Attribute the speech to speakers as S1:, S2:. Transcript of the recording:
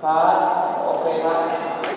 S1: God